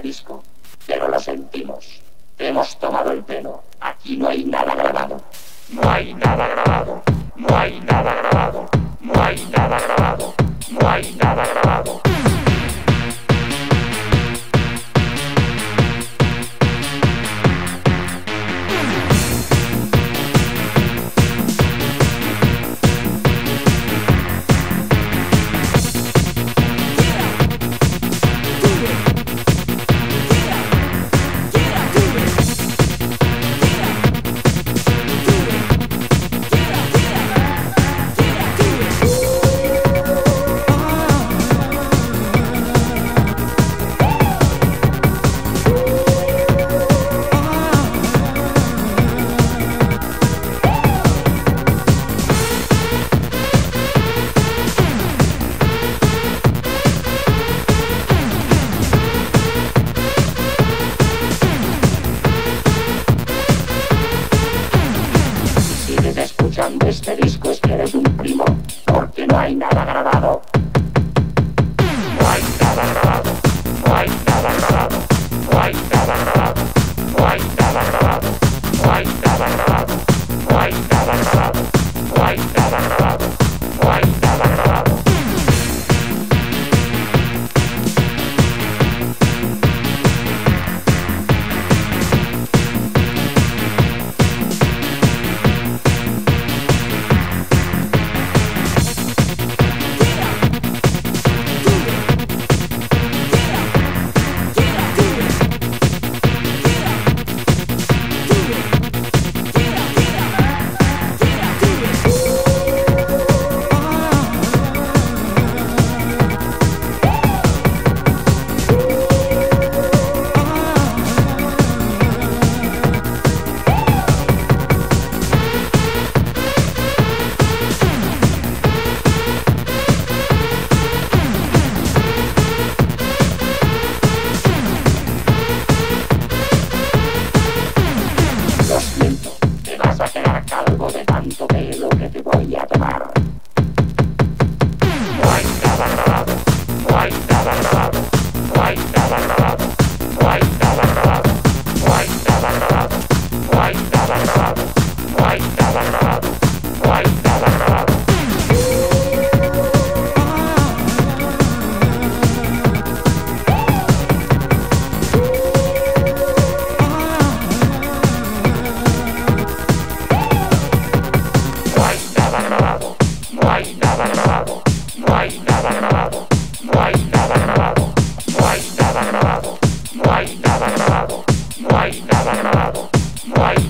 disco, pero lo sentimos. Hemos tomado el pelo. Aquí no hay nada grabado. No hay nada grabado. No hay nada grabado. No hay nada grabado. No hay nada grabado. Este disco es que eres de tanto pelo que te voy a tomar. No hay nada grabado, no hay nada grabado, no hay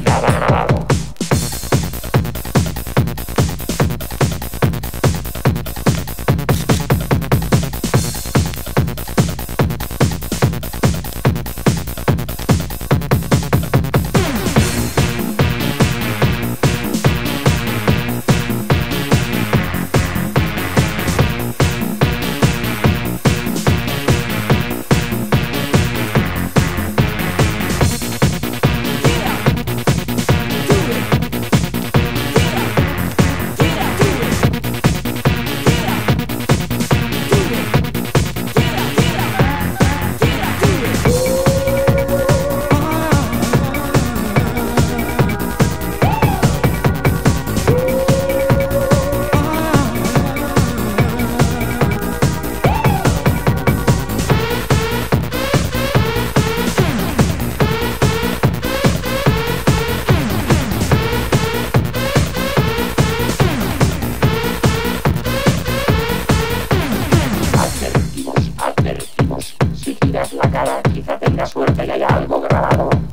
cara, quizá tenga suerte y haya algo grabado.